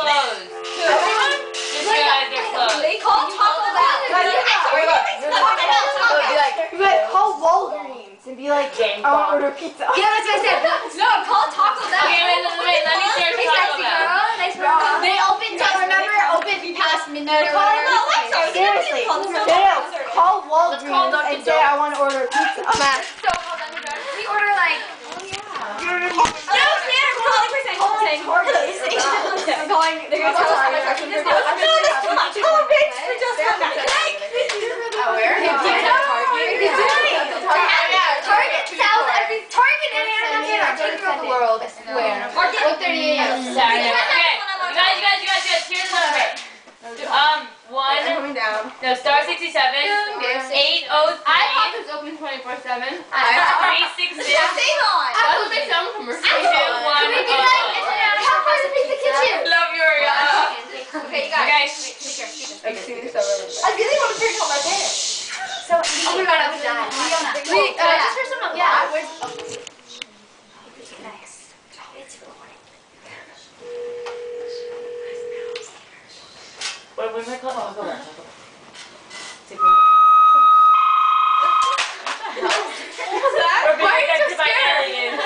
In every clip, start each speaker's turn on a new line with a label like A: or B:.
A: are closed. Just realize they're closed.
B: They call Taco Bell.
C: Call Walgreens and be like, I want to order pizza.
B: Yeah, that's what I said. No, call Taco Bell.
A: Okay, wait, wait, wait, let me
B: Hey,
A: Taco Bell.
B: girl. Nice bra.
C: They open remember open past midnight or whatever.
B: the.
C: Seriously,
B: gonna call.
C: Call
A: call
C: Walgreens and say I want to order pizza.
B: So, hold we order like. No, Sam, we're calling for saying. I'm calling. They're gonna tell us how much our food is. No, that's too much. Call Rich for just one night.
C: where?
B: Target. sells every Target and
C: of the world, I swear.
B: Target.
C: 1:30 a.m.
A: Saturday. Okay, you guys, you guys, you guys, you guys, here's the number. Um, one,
C: coming down.
A: no, star 67, 803,
C: it's open 24/7.
A: 366,
B: Savon.
C: That's what they sell in commercials.
A: 2100. Love your, uh,
B: Okay, you got
A: okay.
B: I really want to bring home my pants. So, oh my god, I was done.
C: Wait, uh, just for some
B: Yeah.
A: What, what am I called? Taco Bell, Taco Bell. Take one. We're being abducted by aliens.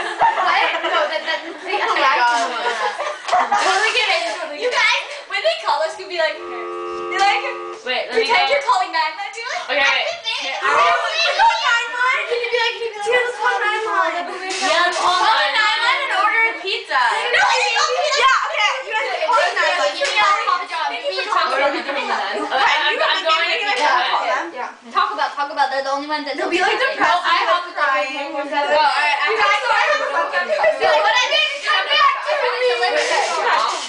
B: You guys, when they call us, could be like, be like,
A: Wait, let me
B: pretend
A: go.
B: you're calling 911. Be like,
A: Okay, wait.
B: I didn't call 911. Can you be like, here, let's call 911.
A: Yeah, let's call 911
B: and order a pizza. No, yeah, okay. You guys call 911. Give me a Papa John. Give me a Taco
A: What are we doing then? Okay, I'm, I'm going to Pizza Hut.
B: Taco Bell, Taco Bell. They're the only ones that.
C: They'll be like depressed.
B: I have
C: crying.
A: Well, alright, I
C: You guys
B: So what I did is come back to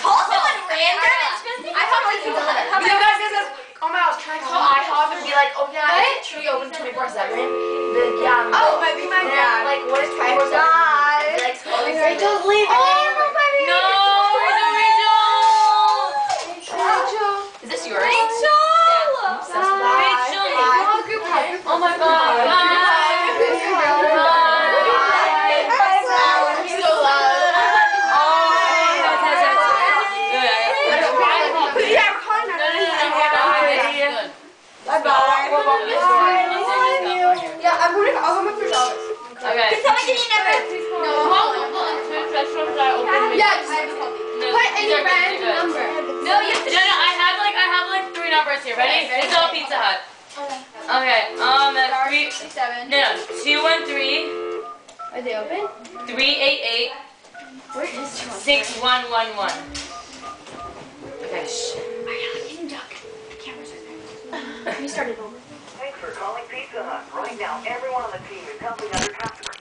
B: Call someone random. I thought we could deliver.
C: You know, guys, guys, guys. Oh my gosh, can I call IHOP and be like, oh yeah, is tree open 24 7? Yeah.
B: Oh, might be my dad.
C: like, what is 24 7? Like, Rachel's leaving.
A: No, Rachel, Rachel.
C: Is this yours?
B: Rachel.
A: Rachel. Oh my god.
C: Yeah, I'm going to, I'll come up for dollars.
A: Okay.
B: Someone can eat number.
C: Yeah, just
A: No,
C: put any
A: are
C: random
A: are
C: number.
B: No, you have to.
A: No, no, I have like I have like three numbers here. Ready? It's all Pizza Hut. Okay. Um, that's three.
B: Seven.
A: No, no. Two one three
C: Are they open?
A: three eight eight
C: Where is
A: six one one one. Okay. Shh.
C: We started over.
D: Thanks for calling Pizza Hut. Right now, everyone on the team is helping other customers.